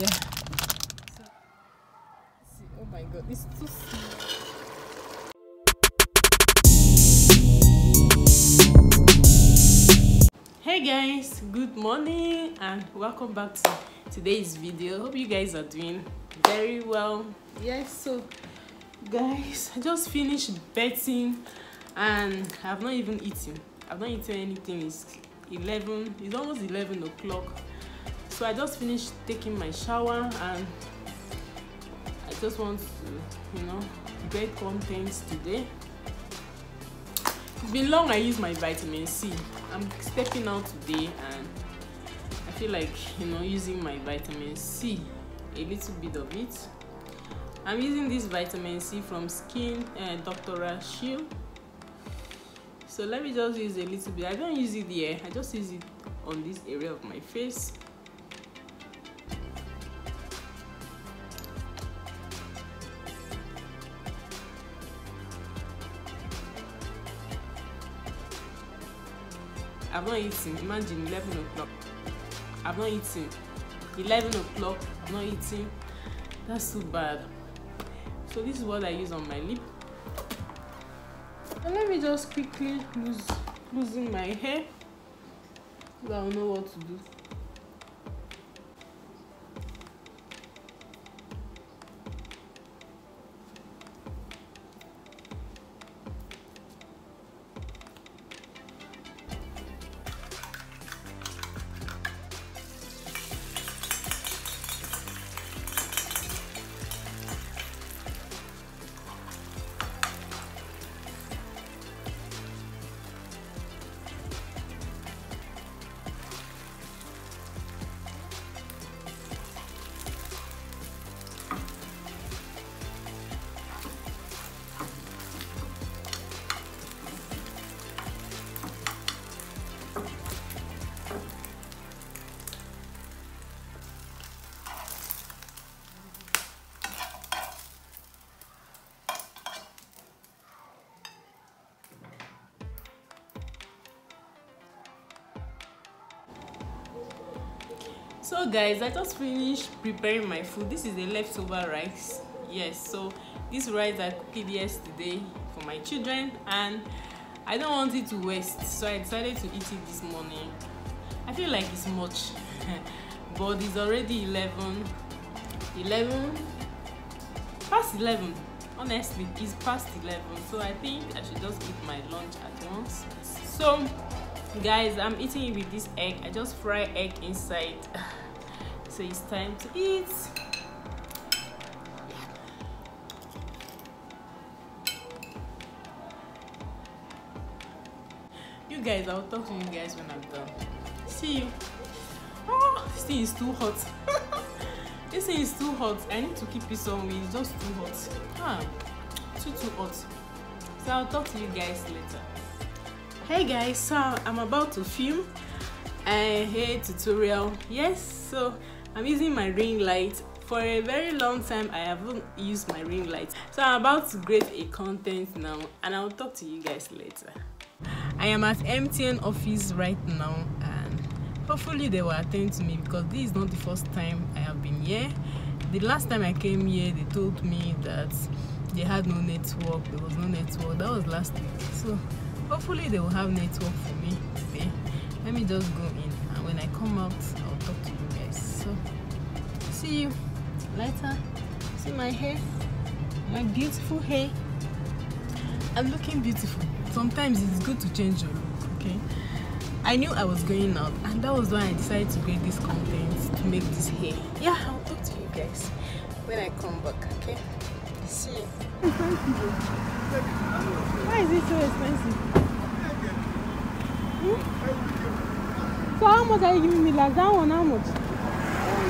Yeah. So, oh my god, it's too small. Hey guys, good morning and welcome back to today's video. Hope you guys are doing very well. Yes, so guys, I just finished betting and I've not even eaten. I've not eaten anything. It's 11, it's almost 11 o'clock. So I just finished taking my shower and I just want to, you know, get content today. It's been long I use my vitamin C. I'm stepping out today and I feel like, you know, using my vitamin C, a little bit of it. I'm using this vitamin C from Skin uh, Dr. Shield. So let me just use a little bit. I don't use it here. I just use it on this area of my face. I've not eaten. Imagine 11 o'clock. I've not eaten. 11 o'clock. I've not eaten. That's too bad. So this is what I use on my lip. And let me just quickly lose loosen my hair. So I'll know what to do. So guys. I just finished preparing my food. This is the leftover rice. Yes so this rice i cooked yesterday for my children and i don't want it to waste so i decided to eat it this morning. I feel like it's much but it's already 11 11 past 11 honestly it's past 11 so i think i should just eat my lunch at once. So guys i'm eating it with this egg. I just fry egg inside so it's time to eat. You guys i'll talk to you guys when i'm done. See you. Oh this thing is too hot. This thing is too hot. I need to keep it somewhere. It's just too hot. Ah too too hot. So i'll talk to you guys later. Hey guys so i'm about to film a hair tutorial. Yes so i'm using my ring light. For a very long time i haven't used my ring light. So i'm about to create a content now and i'll talk to you guys later. I am at mtn office right now and hopefully they will attend to me because this is not the first time i have been here. The last time i came here they told me that they had no network. There was no network. That was last week. So hopefully they will have network for me today. Let me just go in and when i come out see you later. See my hair. My beautiful hair. I'm looking beautiful. Sometimes it's good to change your look okay? I knew i was going out and that was why i decided to create this content to make this hair. Yeah i'll talk to you guys when i come back okay? See you why is it so expensive? Hmm? so how much are you giving me? Like that one how much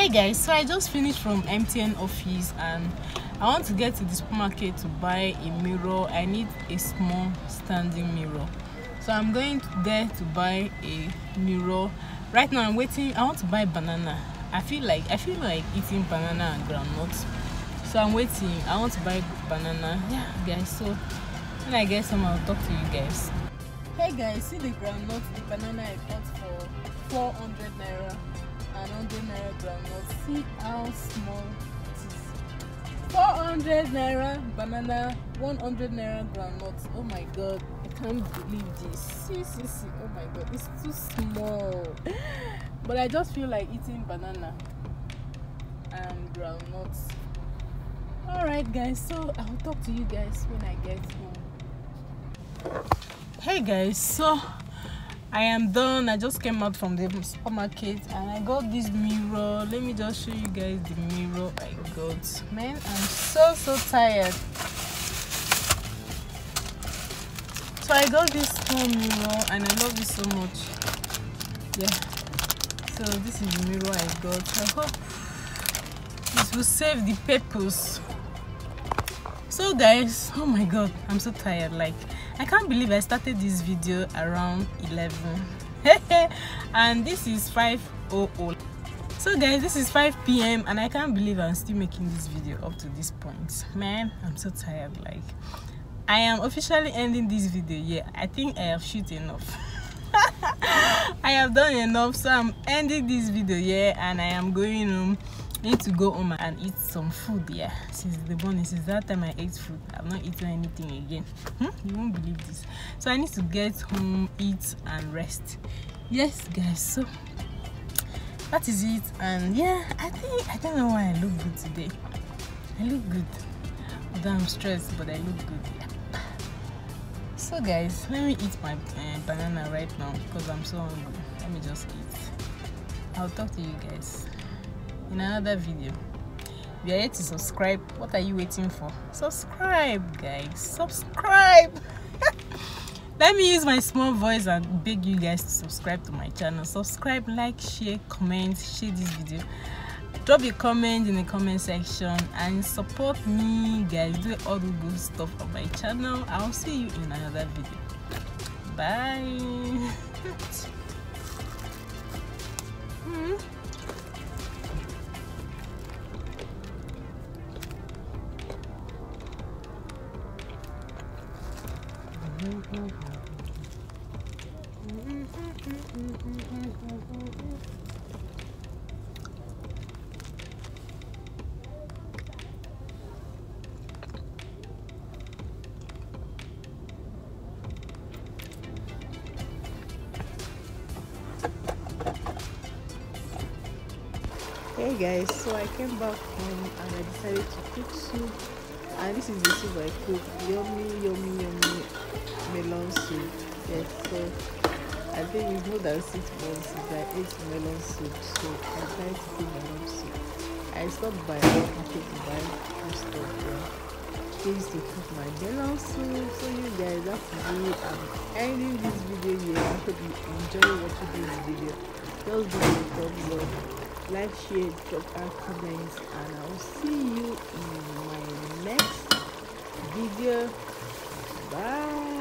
hey guys so i just finished from mtn office and i want to get to the supermarket to buy a mirror. I need a small standing mirror. So i'm going there to buy a mirror. Right now i'm waiting i want to buy banana. I feel like i feel like eating banana and groundnut so i'm waiting i want to buy banana. Yeah guys so when i get some i'll talk to you guys. Hey guys see the groundnut the banana i bought for 400 naira 100 naira groundnut see how small it is. 400 naira banana 100 naira groundnut. Oh my god i can't believe this. See see see. Oh my god it's too small. But i just feel like eating banana and groundnuts all right guys so i'll talk to you guys when i get home. Hey guys so i am done. I just came out from the supermarket and i got this mirror. Let me just show you guys the mirror i got. Man i'm so so tired. So i got this small mirror and i love it so much. Yeah. So this is the mirror i got. I hope this will save the purpose. So guys oh my god i'm so tired like i can't believe i started this video around 11 and this is 500 so guys this is 5 p.m and i can't believe i'm still making this video up to this point. Man i'm so tired like i am officially ending this video. Yeah i think i have shoot enough. I have done enough so i'm ending this video yeah and i am going home need to go home and eat some food yeah. Since the morning since that time i ate food i've not eaten anything again. Hmm? you won't believe this. So i need to get home eat and rest. Yes guys so that is it. And yeah i think i don't know why i look good today. I look good. Although i'm stressed but i look good. Yeah. so guys let me eat my uh, banana right now because i'm so hungry. Let me just eat. I'll talk to you guys in another video. If you are yet to subscribe what are you waiting for? Subscribe guys. Subscribe. Let me use my small voice and beg you guys to subscribe to my channel. Subscribe like share comment share this video. Drop a comment in the comment section and support me guys. Do all the good stuff on my channel. I'll see you in another video. Bye. Hmm. Hey guys so i came back home and i decided to cook soup and this is the soup i cook. Yummy yummy yummy melon soup. Yes so i think you know that six months since i ate melon soup. So i tried to cook melon soup. I stopped by the market to buy food stuff there things to cook my melon soup. So you guys that's it. I'm ending this video here. I hope you enjoy watching this video. Just give me a thumbs up like share drop our comments and i'll see you in my next video. Bye